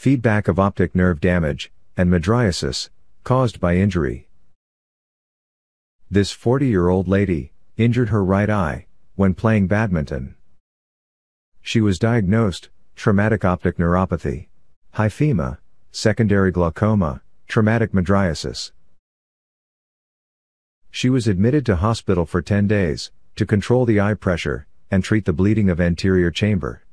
feedback of optic nerve damage, and mydriasis, caused by injury. This 40 year old lady injured her right eye when playing badminton. She was diagnosed traumatic optic neuropathy, hyphema, secondary glaucoma, traumatic mydriasis. She was admitted to hospital for 10 days to control the eye pressure and treat the bleeding of anterior chamber.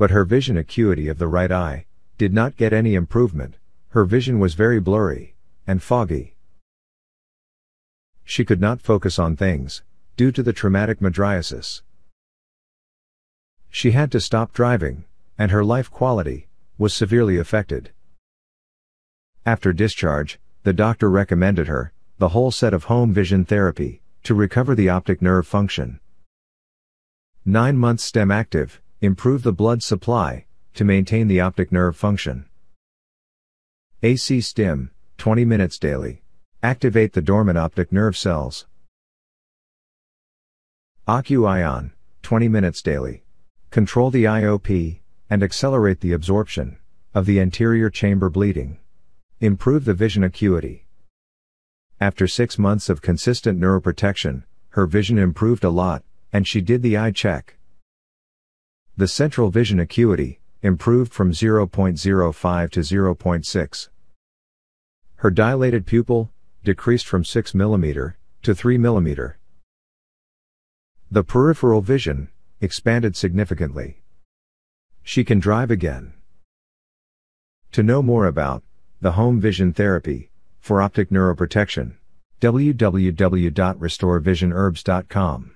But her vision acuity of the right eye did not get any improvement. Her vision was very blurry and foggy. She could not focus on things due to the traumatic mydriasis. She had to stop driving, and her life quality was severely affected. After discharge, the doctor recommended her the whole set of home vision therapy to recover the optic nerve function. 9 months StemActiv, improve the blood supply to maintain the optic nerve function. AC stim, 20 minutes daily. Activate the dormant optic nerve cells. OcuIon, 20 minutes daily. Control the IOP, and accelerate the absorption of the anterior chamber bleeding. Improve the vision acuity. After six months of consistent neuroprotection, her vision improved a lot, and she did the eye check. The central vision acuity improved from 0.05 to 0.6. Her dilated pupil decreased from 6 mm to 3 mm. The peripheral vision expanded significantly. She can drive again. To know more about the home vision therapy for optic neuroprotection, www.restorevisionherbs.com